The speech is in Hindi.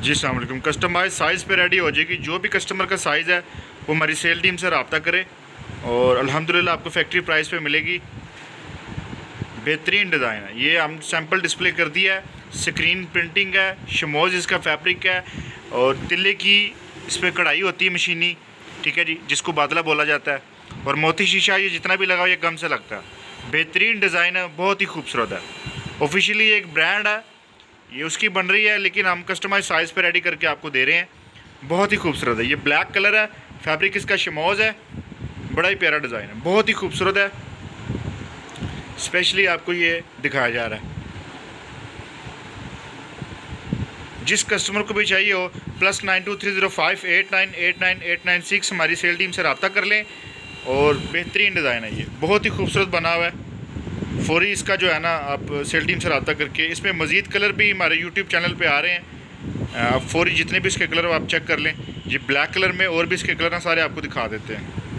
जी अलैक्म कस्टमाइज साइज़ पे रेडी हो जाएगी। जो भी कस्टमर का साइज़ है, वो हमारी सेल टीम से रबता करे और अल्हम्दुलिल्लाह आपको फैक्ट्री प्राइस पे मिलेगी। बेहतरीन डिज़ाइन है। ये हम सैंपल डिस्प्ले कर दिया है। स्क्रीन प्रिंटिंग है शमोज इसका फैब्रिक है और तिले की इस पर कढ़ाई होती है मशीनी, ठीक है जी, जिसको बादला बोला जाता है। और मोती शीशा, ये जितना भी लगा ये कम से लगता है। बेहतरीन डिज़ाइन है, बहुत ही खूबसूरत है। ऑफिशियली एक ब्रांड है। ये उसकी बन रही है, लेकिन हम कस्टमाइज साइज़ पे रेडी करके आपको दे रहे हैं। बहुत ही खूबसूरत है। ये ब्लैक कलर है फैब्रिक इसका शमोज है। बड़ा ही प्यारा डिज़ाइन है। बहुत ही खूबसूरत है। स्पेशली आपको ये दिखाया जा रहा है। जिस कस्टमर को भी चाहिए हो plus nine two three zero five eight nine eight nine eight nine six हमारी सेल टीम से रबता कर लें। और बेहतरीन डिज़ाइन है ये। बहुत ही खूबसूरत बना हुआ है। फौरी इसका जो है ना, आप सेल टीम से रबा करके, इसमें मज़ीद कलर भी हमारे यूट्यूब चैनल पर आ रहे हैं। आप फौरी जितने भी इसके कलर आप चेक कर लें। जी ब्लैक कलर में और भी इसके कलर ना सारे आपको दिखा देते हैं।